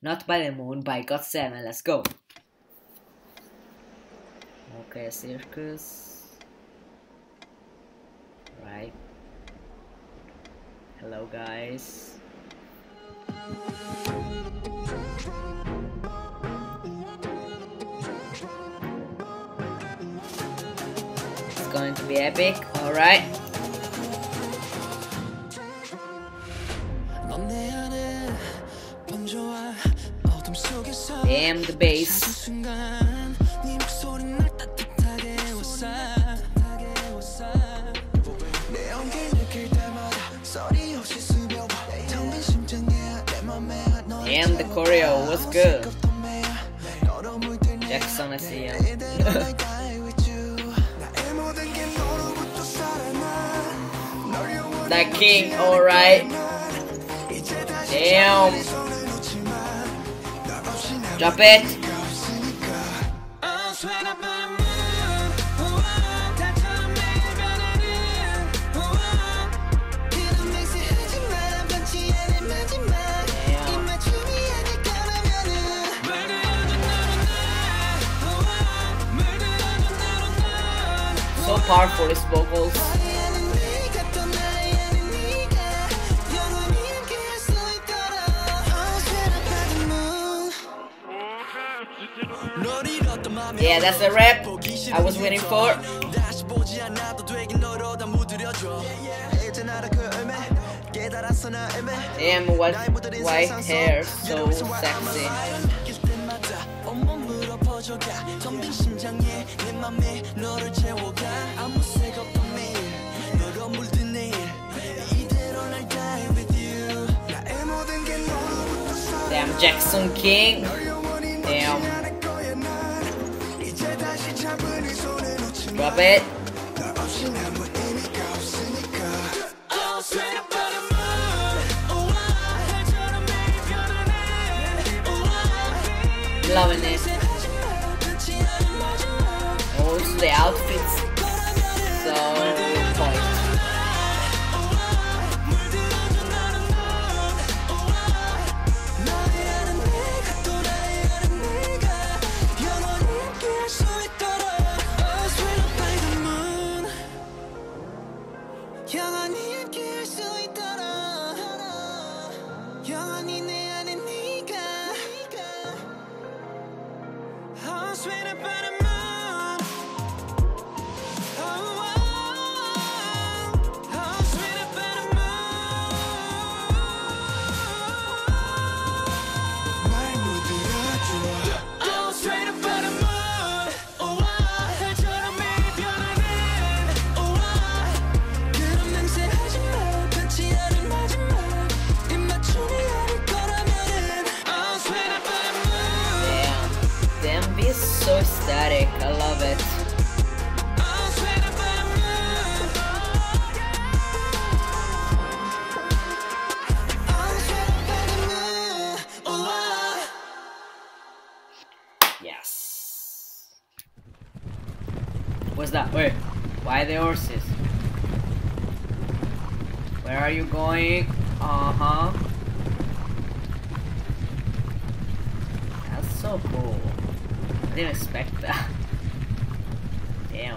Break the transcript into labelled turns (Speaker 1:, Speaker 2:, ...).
Speaker 1: Not by the Moon by GOT7. Let's go. Okay, circus. Right. Hello, guys. It's going to be epic. Alright. Damn the bass. Damn the choreo was good. Jackson him. that king, alright. Damn. Drop it. So powerful his vocals. Yeah, that's the rap I was waiting for. Damn, what white hair, so sexy. Damn, Jackson King. Damn. Drop it. Loving it. Also the outfits.
Speaker 2: Sweet about the
Speaker 1: is so static. I love it. Yes. What's that? Wait. Why the horses? Where are you going? Uh huh. That's so cool. Didn't expect that. Damn.